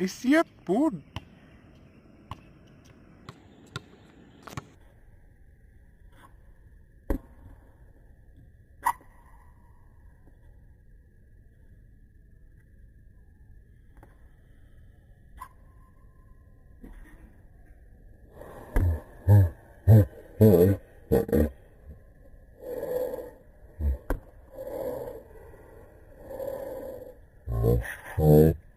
Isiat pud. Masuk